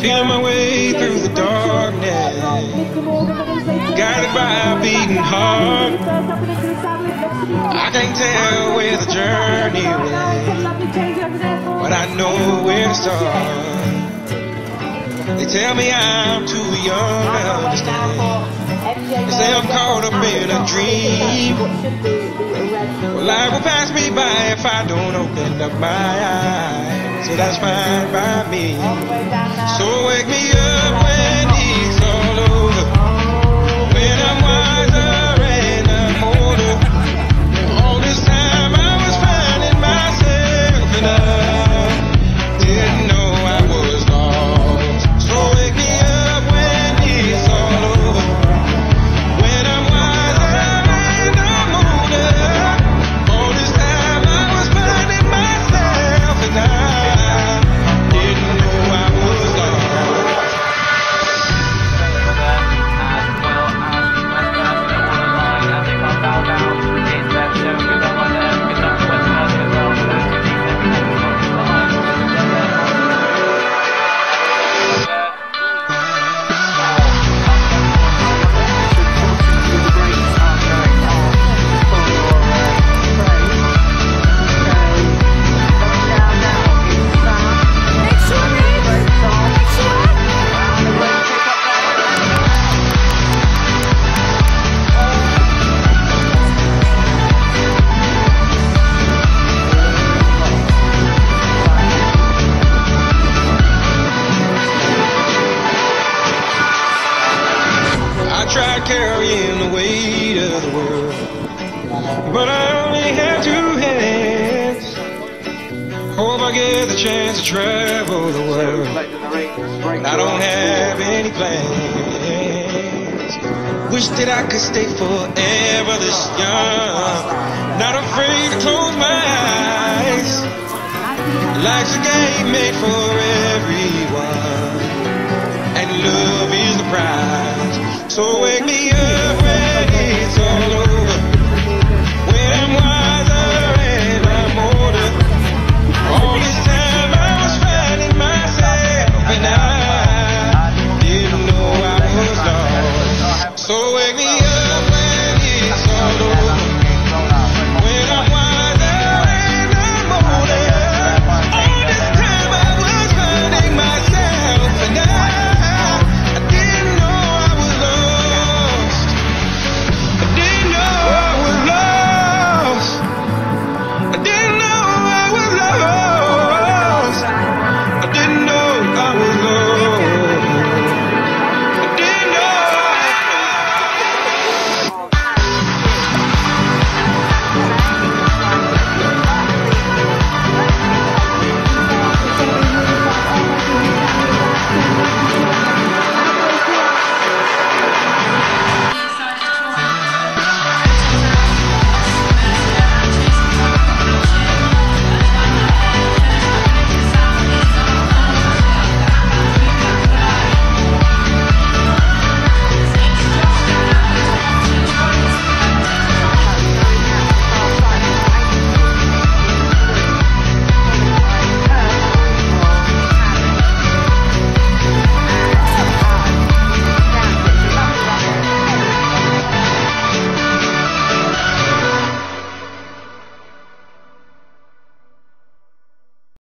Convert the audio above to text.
feeling my way through the darkness. Guided by a beating heart. I can't tell where the journey will but I know where to start. They tell me I'm too young to understand. They say I'm caught up in a dream. Well, life will pass me by if I don't open up my eyes. So that's fine by me. So wake tried carrying the weight of the world, but I only have two hands. Hope I get the chance to travel the world. I don't have any plans. Wish that I could stay forever this young, not afraid to close my eyes. Life's a game made for So wake